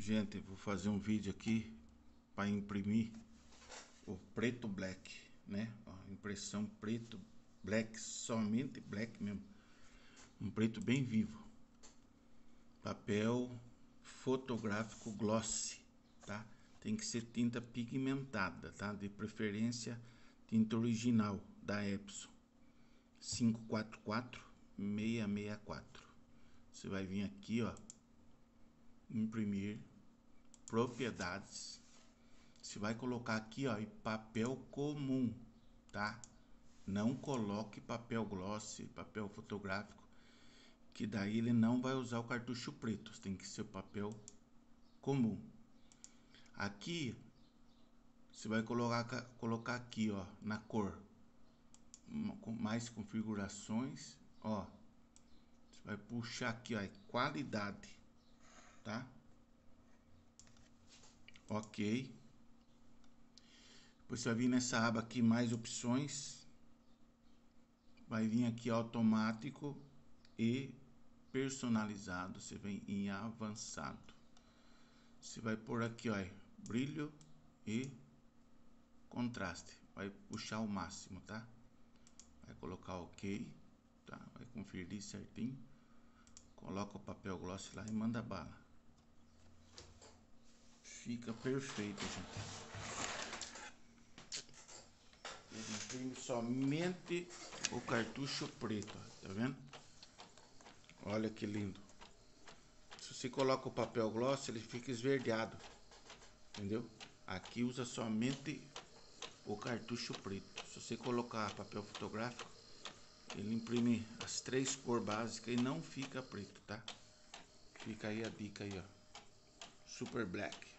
Gente, vou fazer um vídeo aqui para imprimir o preto black, né? Ó, impressão preto black, somente black mesmo. Um preto bem vivo. Papel fotográfico gloss, tá? Tem que ser tinta pigmentada, tá? De preferência tinta original da Epson. 544 664. Você vai vir aqui, ó, imprimir propriedades. Você vai colocar aqui, ó, papel comum, tá? Não coloque papel gloss, papel fotográfico, que daí ele não vai usar o cartucho preto. Tem que ser papel comum. Aqui, você vai colocar, colocar aqui, ó, na cor, mais configurações, ó. Você vai puxar aqui, ó, qualidade, tá? Ok. Depois você vai vir nessa aba aqui, mais opções. Vai vir aqui automático e personalizado. Você vem em avançado. Você vai por aqui, ó, brilho e contraste. Vai puxar o máximo, tá? Vai colocar ok, tá? Vai conferir certinho. Coloca o papel gloss lá e manda bala. Fica perfeito, gente. Ele imprime somente o cartucho preto, ó, tá vendo? Olha que lindo. Se você coloca o papel gloss, ele fica esverdeado. Entendeu? Aqui usa somente o cartucho preto. Se você colocar papel fotográfico, ele imprime as três cores básicas e não fica preto, tá? Fica aí a dica aí, ó. Super Black.